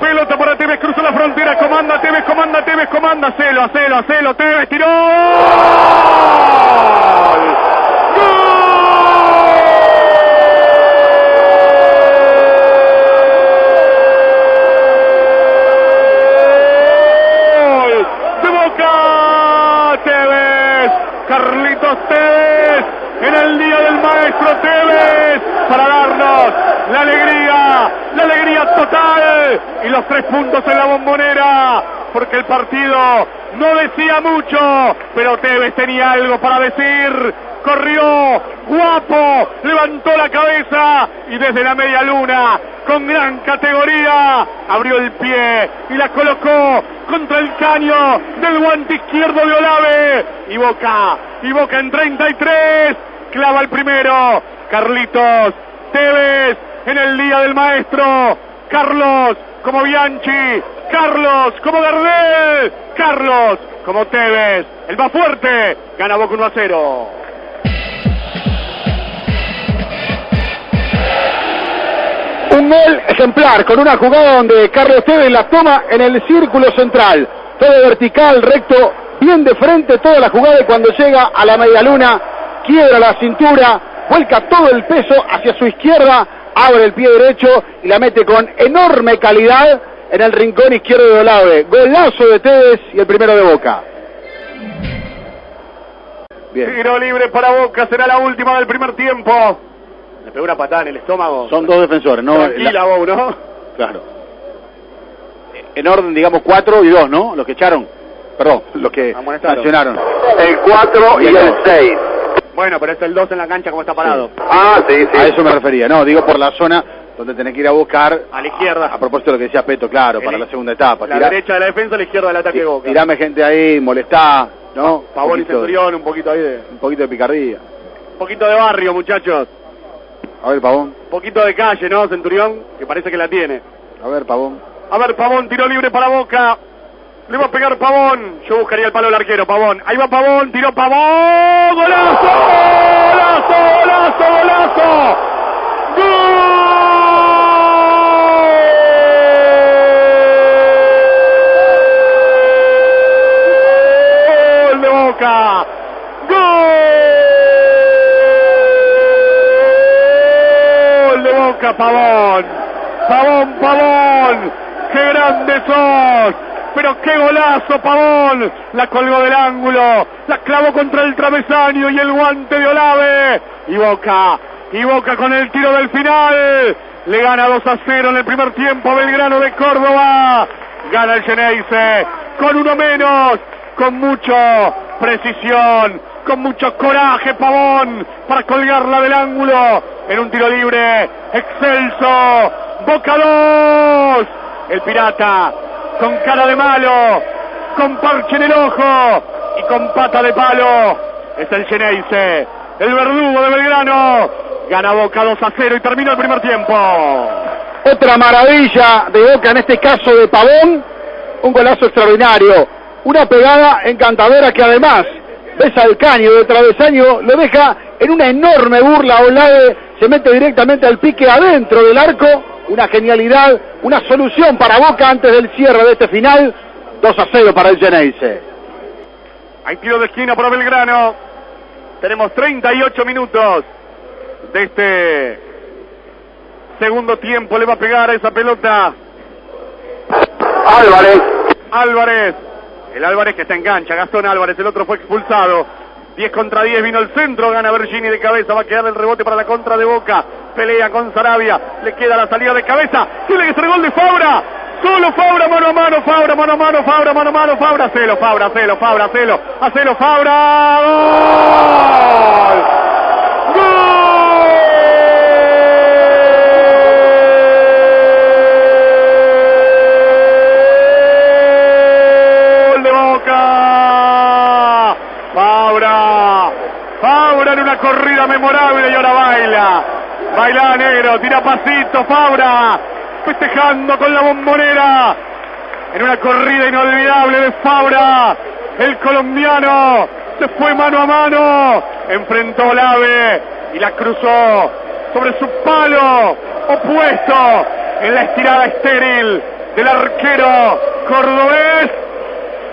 Pelota para Tevez, cruza la frontera, comanda Tevez, comanda Tevez, comanda, celo, hacelo, hacelo, Tevez, tiró. ¡Gol! ¡De Boca! Tevez, Carlitos Tevez, en el día del maestro Tevez, para darnos la alegría, la alegría total y los tres puntos en la bombonera, porque el partido no decía mucho, pero Tevez tenía algo para decir. Corrió, guapo, levantó la cabeza y desde la media luna, con gran categoría, abrió el pie y la colocó contra el caño del guante izquierdo de Olave. Y Boca, y Boca en 33, clava el primero. Carlitos, Tevez, en el día del maestro. Carlos como Bianchi. Carlos como Gardel. Carlos como Tevez. El más fuerte. Gana Boca 1 a 0. Un gol ejemplar con una jugada donde Carlos Tevez la toma en el círculo central. Todo vertical, recto, bien de frente toda la jugada y cuando llega a la media luna, quiebra la cintura, vuelca todo el peso hacia su izquierda, abre el pie derecho y la mete con enorme calidad en el rincón izquierdo de Olave. Golazo de Tevez y el primero de Boca. Bien. Tiro libre para Boca, será la última del primer tiempo. Le pegó una patada en el estómago. Son dos defensores, ¿no? Tranquila La- vos, ¿no? Claro. En orden, digamos, cuatro y dos, ¿no? Los que echaron. Perdón, los que sancionaron. El 4 y el 6. Bueno, pero es el 2 en la cancha como está parado. Ah, sí, sí. A eso me refería, no, digo por la zona donde tenés que ir a buscar, A la izquierda. a propósito de lo que decía Peto, claro, para la segunda etapa. La Tirá- derecha de la defensa, la izquierda del ataque de Boca. tirame gente ahí, molestá, ¿no? Pavón y Centurión, un poquito ahí de... Un poquito de picardía. Un poquito de barrio, muchachos. A ver, Pavón, Un poquito de calle, ¿no, Centurión? Que parece que la tiene. a ver, Pavón. A ver, Pavón, tiro libre para Boca. Le va a pegar Pavón. Yo buscaría el palo del arquero, Pavón. Ahí va Pavón, tiró Pavón. ¡Golazo! ¡Golazo, golazo! ¡Gol de Boca! ¡Gol de Boca, Pavón! Pavón, Pavón, qué grande sos, pero qué golazo, Pavón, la colgó del ángulo, la clavó contra el travesaño y el guante de Olave, y Boca, y Boca con el tiro del final, le gana 2 a 0 en el primer tiempo Belgrano de Córdoba, gana el Geneise, con uno menos, con mucha precisión, con mucho coraje, Pavón, para colgarla del ángulo. En un tiro libre, excelso, Boca 2, el pirata, con cara de malo, con parche en el ojo y con pata de palo, es el Geneise, el verdugo de Belgrano, gana Boca 2 a 0 y termina el primer tiempo. Otra maravilla de Boca, en este caso de Pavón, un golazo extraordinario, una pegada encantadora que además besa el caño de travesaño, lo deja en una enorme burla, Olave se mete directamente al pique adentro del arco, una genialidad, una solución para Boca antes del cierre de este final, 2 a 0 para el Geneise. Hay tiro de esquina para Belgrano. Tenemos 38 minutos de este segundo tiempo. Le va a pegar a esa pelota Álvarez. Álvarez. El Álvarez que está en cancha. Gastón Álvarez. El otro fue expulsado. 10 contra 10 vino el centro. Gana Bergini de cabeza. Va a quedar el rebote para la contra de Boca. Pelea con Sarabia. Le queda la salida de cabeza. Tiene que ser gol de Fabra. Solo Fabra, mano a mano, Fabra, mano a mano, Fabra, mano a mano, Fabra, celo, Fabra, celo, Fabra, celo, hacelo, Fabra, ¡Gol! ¡Gol de Boca! Fabra, Fabra en una corrida memorable y ahora baila. Baila negro, tira pasito, Fabra, festejando con la bombonera. En una corrida inolvidable de Fabra, el colombiano se fue mano a mano, enfrentó al ave y la cruzó sobre su palo opuesto en la estirada estéril del arquero cordobés.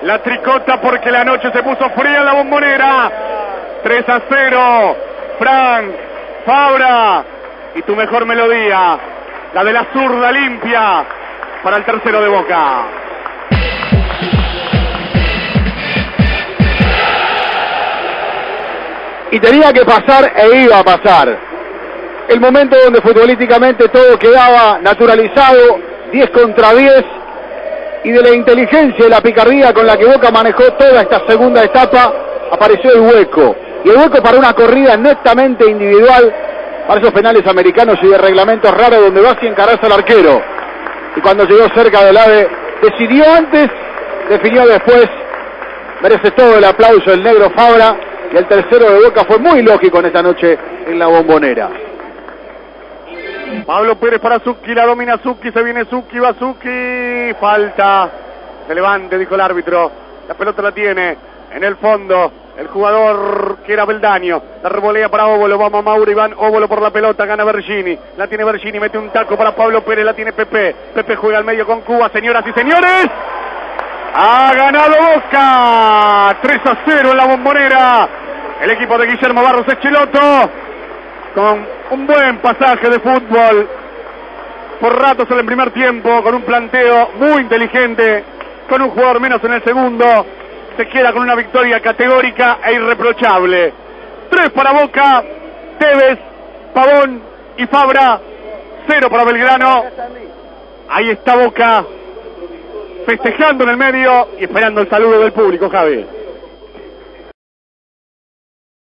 La tricota porque la noche se puso fría en la bombonera. 3 a 0. Frank, Fabra y tu mejor melodía, la de la zurda limpia para el tercero de Boca. Y tenía que pasar e iba a pasar. El momento donde futbolísticamente todo quedaba naturalizado, 10 contra 10, y de la inteligencia y la picardía con la que Boca manejó toda esta segunda etapa, apareció el hueco. Y el hueco para una corrida netamente individual, para esos penales americanos y de reglamentos raros donde vas y encarás al arquero. Y cuando llegó cerca del ave, decidió antes, definió después, merece todo el aplauso el negro Fabra, y el tercero de Boca fue muy lógico en esta noche en la bombonera. Pablo Pérez para Zucchi, la domina Zucchi, se viene Zucchi, va Zucchi, falta, se levante, dijo el árbitro, la pelota la tiene en el fondo, el jugador que era Beldaño, la revolea para Óbolo, vamos Mauro Iván, Óbolo por la pelota, gana Bergini, la tiene Bergini, mete un taco para Pablo Pérez, la tiene Pepe, Pepe juega al medio con Cuba, señoras y señores, ha ganado Boca, 3 a 0 en la bombonera, el equipo de Guillermo Barros Echeloto, con un buen pasaje de fútbol, por ratos en el primer tiempo, con un planteo muy inteligente, con un jugador menos en el segundo, se queda con una victoria categórica e irreprochable. Tres para Boca, Tevez, Pavón y Fabra, cero para Belgrano. Ahí está Boca, festejando en el medio y esperando el saludo del público, Javi.